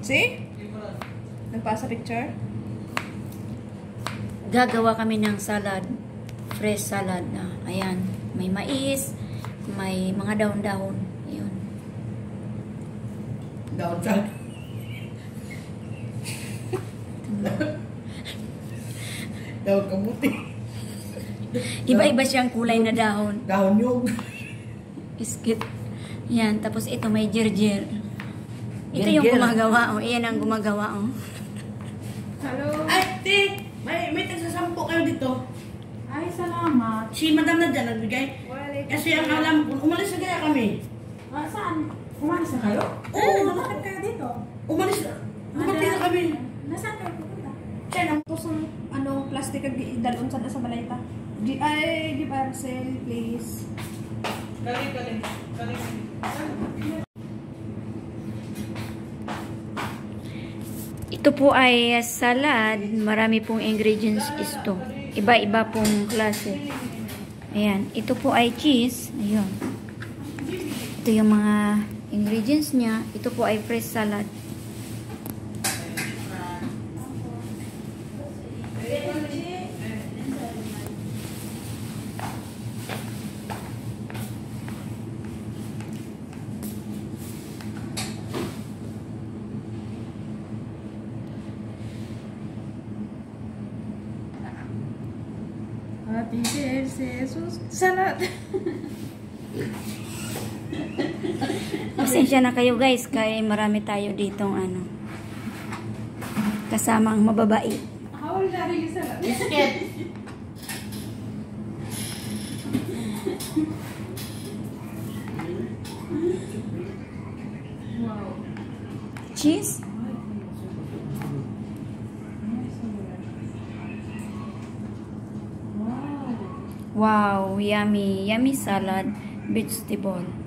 See? Nagpasa picture? Gagawa kami ng salad. Fresh salad na. Ayan. May mais. May mga dahon-dahon. Ayun. Daon sa... Daon kamuti. Iba-iba siyang kulay na dahon. Dahon yung... Iskit. Yan. Tapos ito may jirjir. Ito yung gumagawa. Oh. Iyan ang gumagawa. Oh. Hello? Ay, te! May, may tagsasampo kayo dito. Ay, salamat. Si madam na dyan nagbigay. Kasi ang alam ko, umalis na kaya kami. Ah, saan? Umalis na kayo? Oo. Bakit kayo dito? Umalis na. Dumating na kami. Nasaan kayo pupunta? Kaya Ito sa ano, plastic kag dalon sa sa balayta. Di ay give parcel, please. Ito po ay salad. Marami pong ingredients ito. Iba-iba pong klase. Ayan. Ito po ay cheese. Ayun. Ito yung mga ingredients niya. Ito po ay fresh salad. Happy birthday, Jesus. Salad. Pasensya na kayo guys. Kaya marami tayo ditong ano. Kasama ang mababait. How old are you, salad? Biscuit. Cheese? Wow, yummy. Yummy salad. Vegetable.